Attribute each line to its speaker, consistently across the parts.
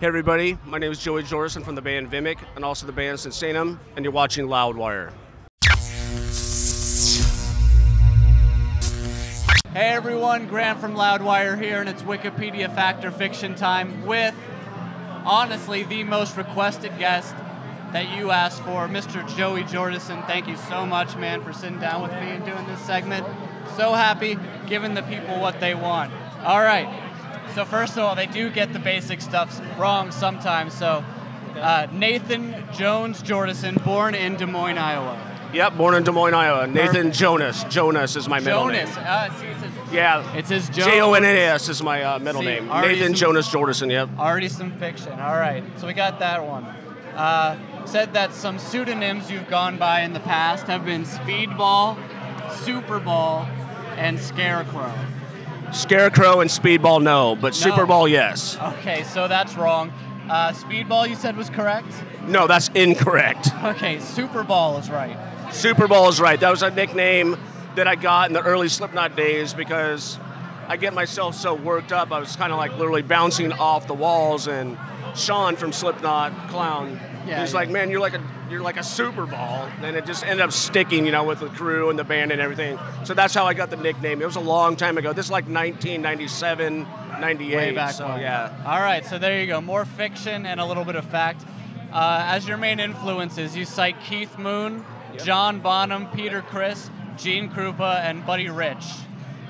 Speaker 1: Hey everybody, my name is Joey Jordison from the band Vimic and also the band Sinsaenum, and you're watching Loudwire.
Speaker 2: Hey everyone, Graham from Loudwire here, and it's Wikipedia Fact or Fiction time with, honestly, the most requested guest that you asked for, Mr. Joey Jordison. Thank you so much, man, for sitting down with me and doing this segment. So happy giving the people what they want. All right. So first of all, they do get the basic stuff wrong sometimes. So uh, Nathan Jones Jordison, born in Des Moines, Iowa.
Speaker 1: Yep, born in Des Moines, Iowa. Nathan. Jonas. Jonas is my middle
Speaker 2: Jonas.
Speaker 1: name.
Speaker 2: Uh, see, it says,
Speaker 1: Yeah.
Speaker 2: it says Jonas.
Speaker 1: J O N A S is my uh, middle
Speaker 2: See,
Speaker 1: name. Nathan
Speaker 2: some-
Speaker 1: Jonas Jordison, yep.
Speaker 2: Already some fiction. All right. So we got that one. Uh, said that some pseudonyms you've gone by in the past have been Speedball, Superball, and Scarecrow.
Speaker 1: Scarecrow and Speedball, no, but Super Ball, yes.
Speaker 2: Okay, so that's wrong. Uh, Speedball, you said was correct.
Speaker 1: No, that's incorrect.
Speaker 2: Okay, Superball is right.
Speaker 1: Super Ball is right. That was a nickname that I got in the early Slipknot days because I get myself so worked up. I was kind of like literally bouncing off the walls, and Sean from Slipknot, clown,
Speaker 2: Yeah,
Speaker 1: he's
Speaker 2: yeah.
Speaker 1: like, "Man, you're like a you're like a Super Ball," and it just ended up sticking, you know, with the crew and the band and everything. So that's how I got the nickname. It was a long time ago. This is like 1997, 98.
Speaker 2: Way back
Speaker 1: so
Speaker 2: when.
Speaker 1: yeah.
Speaker 2: All right, so there you go. More fiction and a little bit of fact. Uh, as your main influences, you cite Keith Moon,
Speaker 1: Yep.
Speaker 2: John Bonham, Peter Criss, Gene Krupa, and Buddy Rich.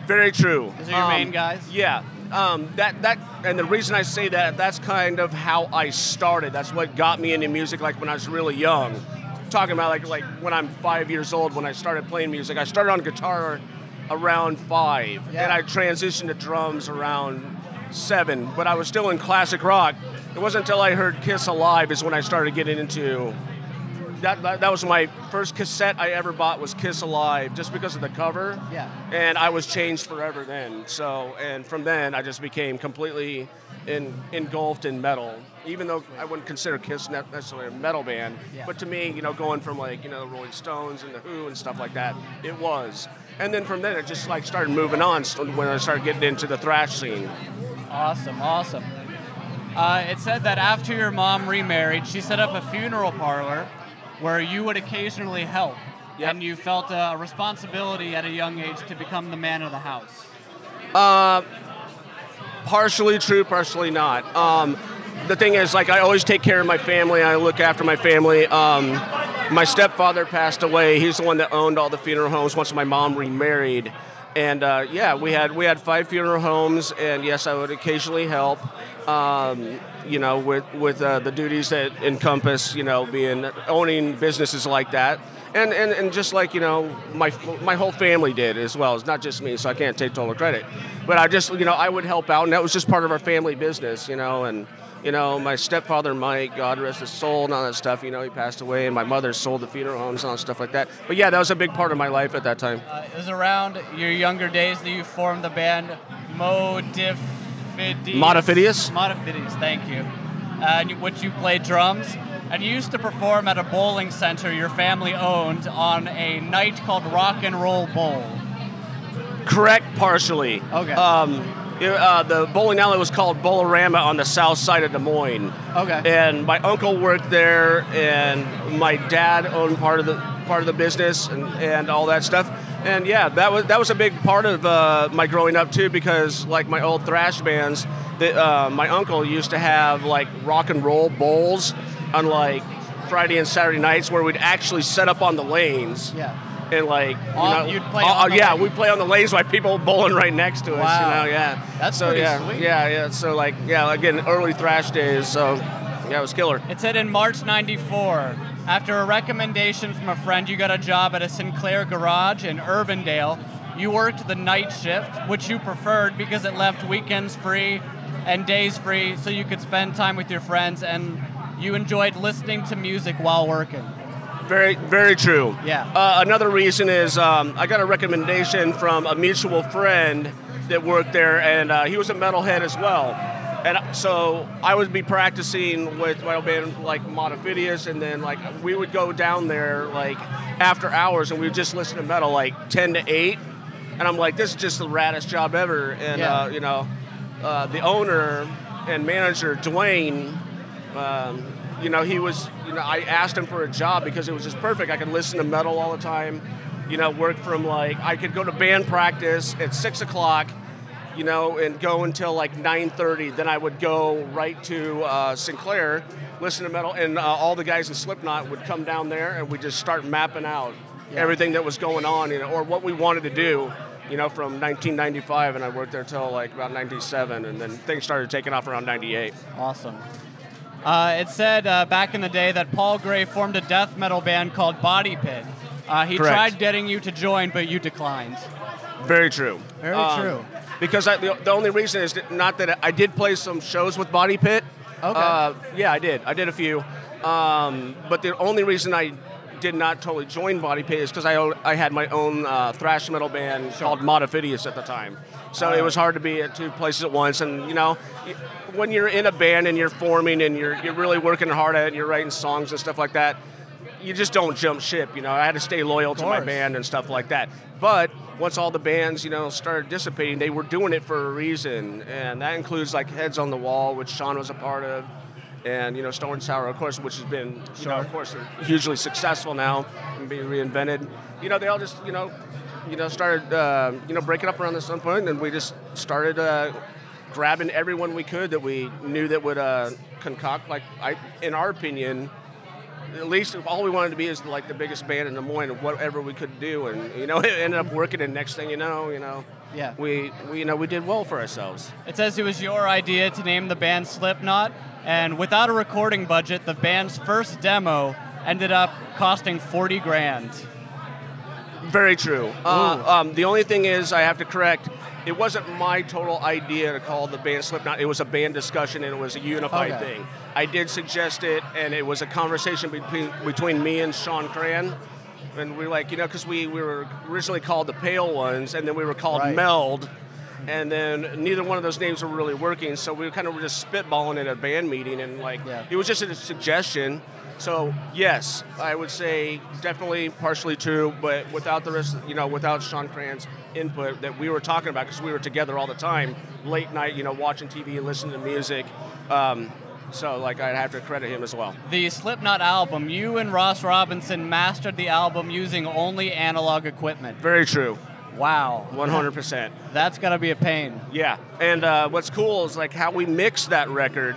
Speaker 1: Very true.
Speaker 2: These are your main guys?
Speaker 1: Yeah. Um, that that and the reason I say that that's kind of how I started. That's what got me into music. Like when I was really young, talking about like like when I'm five years old when I started playing music. I started on guitar around five,
Speaker 2: Yeah.
Speaker 1: and I transitioned to drums around seven. But I was still in classic rock. It wasn't until I heard Kiss Alive is when I started getting into that, that, that was my first cassette I ever bought was Kiss Alive just because of the cover.
Speaker 2: Yeah.
Speaker 1: And I was changed forever then. So and from then I just became completely in, engulfed in metal. Even though I wouldn't consider Kiss necessarily a metal band,
Speaker 2: Yeah.
Speaker 1: but to me, you know, going from like you know the Rolling Stones and the Who and stuff like that, it was. And then from then it just like started moving on when I started getting into the thrash scene.
Speaker 2: Awesome, awesome. Uh, it said that after your mom remarried, she set up a funeral parlor where you would occasionally help.
Speaker 1: Yep.
Speaker 2: And you felt a responsibility at a young age to become the man of the house.
Speaker 1: Uh, partially true, partially not. Um, the thing is, like, I always take care of my family. I look after my family. Um, my stepfather passed away. He's the one that owned all the funeral homes once my mom remarried. And uh, yeah, we had we had five funeral homes, and yes, I would occasionally help. Um, you know, with with uh, the duties that encompass, you know, being owning businesses like that, and, and and just like you know, my my whole family did as well. It's not just me, so I can't take total credit. But I just you know, I would help out, and that was just part of our family business, you know, and. You know, my stepfather Mike, God rest his soul, and all that stuff. You know, he passed away, and my mother sold the funeral homes and all that stuff like that. But yeah, that was a big part of my life at that time.
Speaker 2: Uh, it was around your younger days that you formed the band Modifidious.
Speaker 1: Modifidious?
Speaker 2: Modifidious, thank you. Uh, and you- which you played drums. And you used to perform at a bowling center your family owned on a night called Rock and Roll Bowl.
Speaker 1: Correct, partially.
Speaker 2: Okay.
Speaker 1: Um, uh, the bowling alley was called Bolorama on the south side of Des Moines.
Speaker 2: Okay.
Speaker 1: And my uncle worked there, and my dad owned part of the part of the business and, and all that stuff. And yeah, that was that was a big part of uh, my growing up too, because like my old thrash bands, that uh, my uncle used to have like rock and roll bowls on like Friday and Saturday nights where we'd actually set up on the lanes
Speaker 2: Yeah.
Speaker 1: And like you know,
Speaker 2: you'd play
Speaker 1: oh, yeah,
Speaker 2: lane.
Speaker 1: we play on the lanes while people bowling right next to us.
Speaker 2: Wow.
Speaker 1: You know, yeah.
Speaker 2: That's
Speaker 1: so yeah,
Speaker 2: sweet.
Speaker 1: yeah, yeah. So like yeah, again, early thrash days. So yeah, it was killer.
Speaker 2: It said in March 94, after a recommendation from a friend, you got a job at a Sinclair garage in Urbandale. You worked the night shift, which you preferred because it left weekends free and days free so you could spend time with your friends and you enjoyed listening to music while working.
Speaker 1: Very, very true.
Speaker 2: Yeah.
Speaker 1: Uh, another reason is um, I got a recommendation from a mutual friend that worked there, and uh, he was a metalhead as well. And so I would be practicing with my old band like Modifidious, and then like we would go down there like after hours, and we would just listen to metal like ten to eight. And I'm like, this is just the raddest job ever. And
Speaker 2: Yeah.
Speaker 1: uh, you know, uh, the owner and manager Dwayne, um, you know, he was, you know, I asked him for a job because it was just perfect. I could listen to metal all the time, you know, work from like I could go to band practice at six o'clock, you know, and go until like 9:30. Then I would go right to uh, Sinclair, listen to metal, and uh, all the guys in Slipknot would come down there, and we just start mapping out
Speaker 2: Yeah.
Speaker 1: everything that was going on, you know, or what we wanted to do. You know, from 1995, and I worked there till like about 97, and then things started taking off around 98.
Speaker 2: Awesome. Uh, it said uh, back in the day that Paul Gray formed a death metal band called Body Pit. Uh, he
Speaker 1: Correct.
Speaker 2: tried getting you to join, but you declined.
Speaker 1: Very true.
Speaker 2: Very
Speaker 1: Um,
Speaker 2: true.
Speaker 1: Because I, the, the only reason is that, not that I did play some shows with Body Pit.
Speaker 2: Okay.
Speaker 1: Uh, yeah, I did. I did a few. Um, but the only reason I did not totally join Body Pit is because I had my own uh, thrash metal band called Modifidious at the time. So it was hard to be at two places at once. And, you know, when you're in a band and you're forming and you're, you're really working hard at it, and you're writing songs and stuff like that, you just don't jump ship. You know, I had to stay loyal to my band and stuff like that. But once all the bands, you know, started dissipating, they were doing it for a reason, and that includes like Heads on the Wall, which Sean was a part of, and you know, Stone and Sour, of course, which has been, you know, of course, hugely successful now and being reinvented. You know, they all just, you know, you know, started, uh, you know, breaking up around this some point, and we just started. Uh, grabbing everyone we could that we knew that would uh, concoct like I, in our opinion, at least if all we wanted to be is like the biggest band in Des Moines, and whatever we could do, and you know, it ended up working. And next thing you know, you know,
Speaker 2: Yeah.
Speaker 1: we, we you know we did well for ourselves.
Speaker 2: It says it was your idea to name the band Slipknot, and without a recording budget, the band's first demo ended up costing 40 grand.
Speaker 1: Very true. Uh, um, the only thing is, I have to correct. It wasn't my total idea to call the band Slipknot. It was a band discussion and it was a unified
Speaker 2: Okay.
Speaker 1: thing. I did suggest it, and it was a conversation between between me and Shawn Crahan. And we were like, you know, because we, we were originally called the Pale Ones, and then we were called
Speaker 2: Right.
Speaker 1: Meld, and then neither one of those names were really working. So we kind of were just spitballing at a band meeting, and like,
Speaker 2: Yeah.
Speaker 1: it was just a suggestion. So yes, I would say definitely partially true, but without the rest, you know, without Shawn Crahan's input that we were talking about, because we were together all the time, late night, you know, watching TV and listening to music. Um, so like, I'd have to credit him as well.
Speaker 2: The Slipknot album, you and Ross Robinson mastered the album using only analog equipment.
Speaker 1: Very true,
Speaker 2: Wow.
Speaker 1: 100%.
Speaker 2: That's gotta be a pain.
Speaker 1: Yeah, and uh, what's cool is like how we mixed that record.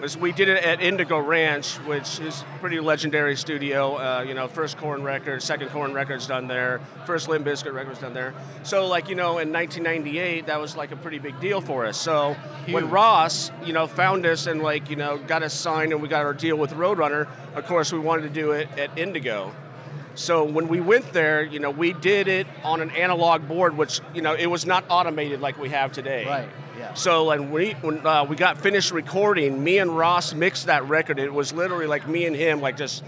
Speaker 1: Was we did it at Indigo Ranch, which is pretty legendary studio. Uh, you know, first Korn Records, second Korn Records done there, first Limp Bizkit Records done there. So like you know, in 1998, that was like a pretty big deal for us. So when Ross, you know, found us and like you know got us signed and we got our deal with Roadrunner, of course we wanted to do it at Indigo. So when we went there, you know, we did it on an analog board, which you know it was not automated like we have today.
Speaker 2: Right, yeah.
Speaker 1: So when we when uh, we got finished recording, me and Ross mixed that record. It was literally like me and him, like just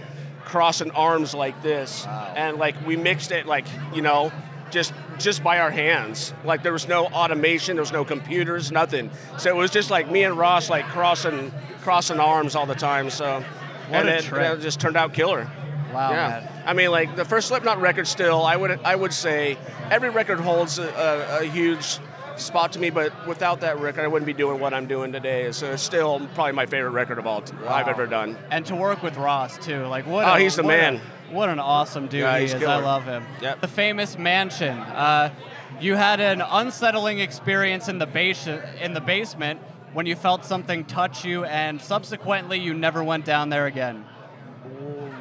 Speaker 1: crossing arms like this,
Speaker 2: Wow.
Speaker 1: and like we mixed it like you know. Just, just by our hands. Like there was no automation, there was no computers, nothing. So it was just like me and Ross, like crossing, crossing arms all the time. So,
Speaker 2: What
Speaker 1: and
Speaker 2: a
Speaker 1: it,
Speaker 2: trip.
Speaker 1: it just turned out killer.
Speaker 2: Wow,
Speaker 1: yeah.
Speaker 2: man.
Speaker 1: I mean, like the first Slipknot record, still, I would I would say every record holds a, a, a huge spot to me. But without that record, I wouldn't be doing what I'm doing today. So it's still probably my favorite record of all I've ever done.
Speaker 2: And to work with Ross too, like what?
Speaker 1: Oh,
Speaker 2: a-
Speaker 1: he's the
Speaker 2: what a-
Speaker 1: man.
Speaker 2: what an awesome dude
Speaker 1: Yeah,
Speaker 2: he is.
Speaker 1: killer.
Speaker 2: I love him.
Speaker 1: Yep.
Speaker 2: The famous mansion. Uh, you had an unsettling experience in the base in the basement when you felt something touch you, and subsequently you never went down there again.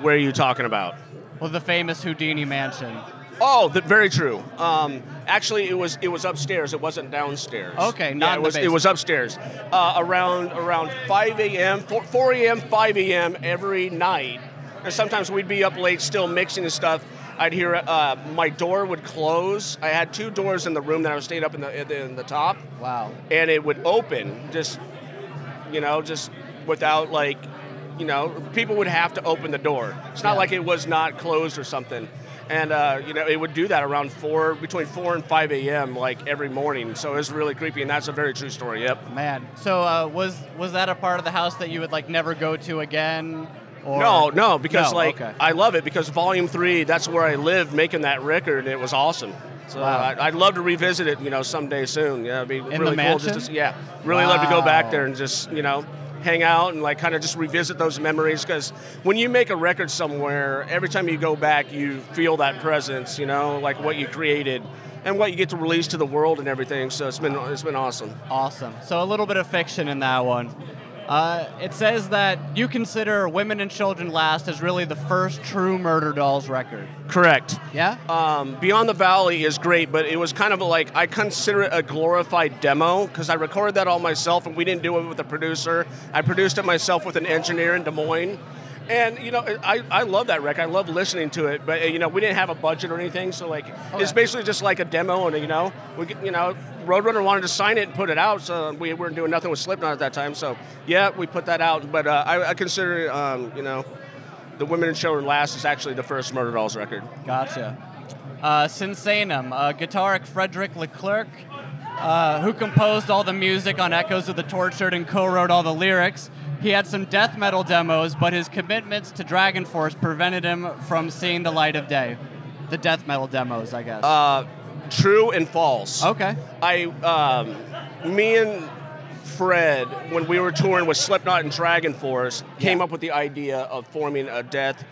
Speaker 1: Where are you talking about?
Speaker 2: Well, the famous Houdini mansion.
Speaker 1: Oh, th- very true. Um, actually, it was it was upstairs. It wasn't downstairs.
Speaker 2: Okay, not
Speaker 1: yeah, it
Speaker 2: the
Speaker 1: was it was upstairs. Uh, around around 5 a.m., 4, 4 a.m., 5 a.m. every night. And sometimes we'd be up late still mixing and stuff. I'd hear uh, my door would close. I had two doors in the room that I was staying up in the in the, in the top,
Speaker 2: Wow.
Speaker 1: and it would open just you know just without like you know people would have to open the door. It's not
Speaker 2: Yeah.
Speaker 1: like it was not closed or something. And uh, you know it would do that around four, between four and five a.m. like every morning. So it was really creepy, and that's a very true story. Yep.
Speaker 2: Man. So uh, was was that a part of the house that you would like never go to again? Or
Speaker 1: No, no, because
Speaker 2: No,
Speaker 1: like
Speaker 2: okay.
Speaker 1: I love it because Volume Three, that's where I lived making that record. and It was awesome. So
Speaker 2: Wow.
Speaker 1: I, I'd love to revisit it, you know, someday soon. Yeah, it'd be
Speaker 2: the
Speaker 1: really cool. Just to, yeah, really love to go back there and just, you know, hang out and like kind of just revisit those memories. Because when you make a record somewhere, every time you go back, you feel that presence. You know, like what you created and what you get to release to the world and everything. So it's been it's been awesome.
Speaker 2: Awesome. So a little bit of fiction in that one. Uh, it says that you consider Women and Children Last as really the first true Murderdolls record.
Speaker 1: Correct.
Speaker 2: Yeah?
Speaker 1: Um, Beyond the Valley is great, but it was kind of like I consider it a glorified demo because I recorded that all myself, and we didn't do it with a producer. I produced it myself with an engineer in Des Moines, and you know I, I love that record. I love listening to it, but you know we didn't have a budget or anything, so like it's basically just like a demo, and you know we you know Roadrunner wanted to sign it and put it out, so we weren't doing nothing with Slipknot at that time. So yeah, we put that out, but uh, I, I consider um, you know. The Women and Children Last is actually the first Murderdolls record.
Speaker 2: Gotcha. Uh, Sinsaenum, uh, guitaric Frédéric Leclercq, uh, who composed all the music on Echoes of the Tortured and co-wrote all the lyrics. He had some death metal demos, but his commitments to DragonForce prevented him from seeing the light of day. The death metal demos, I guess.
Speaker 1: Uh, true and false.
Speaker 2: okay.
Speaker 1: I, um, me and Fred, when we were touring with Slipknot and DragonForce, came
Speaker 2: Yeah.
Speaker 1: up with the idea of forming a death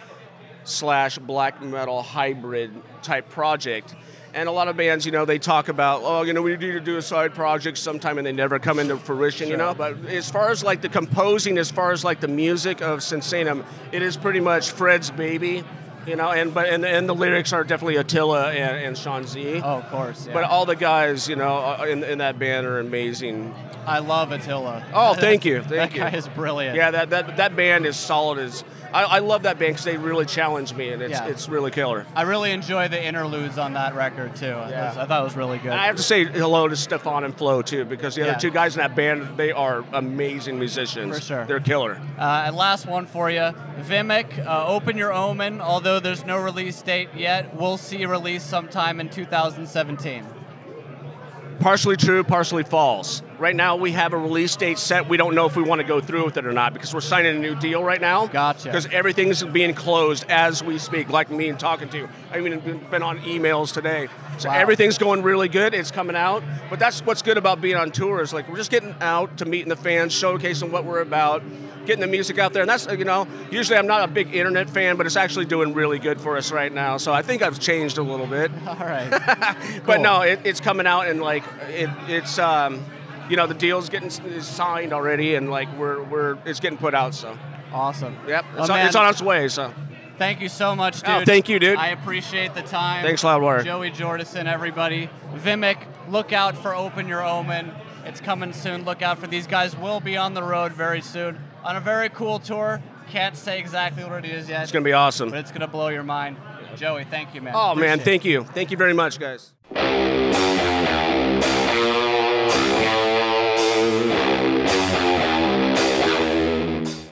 Speaker 1: slash black metal hybrid type project. And a lot of bands, you know, they talk about, oh, you know, we need to do a side project sometime, and they never come into fruition, you know. But as far as like the composing, as far as like the music of Sinsaenum, it is pretty much Fred's baby, you know. And but and, and the lyrics are definitely Attila and, and Sean Z.
Speaker 2: Oh, of course. Yeah.
Speaker 1: But all the guys, you know, uh, in, in that band are amazing.
Speaker 2: I love Attila.
Speaker 1: Oh, thank you,
Speaker 2: that
Speaker 1: thank you.
Speaker 2: guy is brilliant.
Speaker 1: Yeah, that, that, that band is solid as. I, I love that band because they really challenge me, and it's,
Speaker 2: Yeah.
Speaker 1: it's really killer.
Speaker 2: I really enjoy the interludes on that record too.
Speaker 1: Yeah.
Speaker 2: I thought it was really good.
Speaker 1: And I have to say hello to Stefan and Flo too, because the
Speaker 2: Yeah.
Speaker 1: other two guys in that band, they are amazing musicians.
Speaker 2: For sure.
Speaker 1: They're killer.
Speaker 2: Uh, and last one for you, Vimic, uh, Open Your Omen. Although there's no release date yet, we'll see a release sometime in 2017.
Speaker 1: Partially true, partially false. Right now, we have a release date set. We don't know if we want to go through with it or not because we're signing a new deal right now.
Speaker 2: Gotcha.
Speaker 1: Because everything's being closed as we speak, like me and talking to you. I mean, been- on emails today. So
Speaker 2: Wow.
Speaker 1: everything's going really good. It's coming out. But that's what's good about being on tour is like we're just getting out to meeting the fans, showcasing what we're about, getting the music out there. And that's, you know, usually I'm not a big internet fan, but it's actually doing really good for us right now. So I think I've changed a little bit.
Speaker 2: All right.
Speaker 1: But no, it, it's coming out and like it, it's um, you know the deal's getting is signed already and like we're we're it's getting put out. So
Speaker 2: awesome.
Speaker 1: yep, it's, on, it's on its way. So
Speaker 2: Thank you so much, oh, dude.
Speaker 1: Oh, thank you, dude.
Speaker 2: I appreciate the time.
Speaker 1: Thanks, Loudwire.
Speaker 2: Joey Jordison, everybody. Vimic, look out for Open Your Omen. It's coming soon. Look out for these guys. Will be on the road very soon on a very cool tour. Can't say exactly what it is yet,
Speaker 1: it's gonna be awesome.
Speaker 2: but it's gonna blow your mind. Joey, thank you, man.
Speaker 1: Oh man,
Speaker 2: Appreciate it.
Speaker 1: thank you, thank you very much, guys.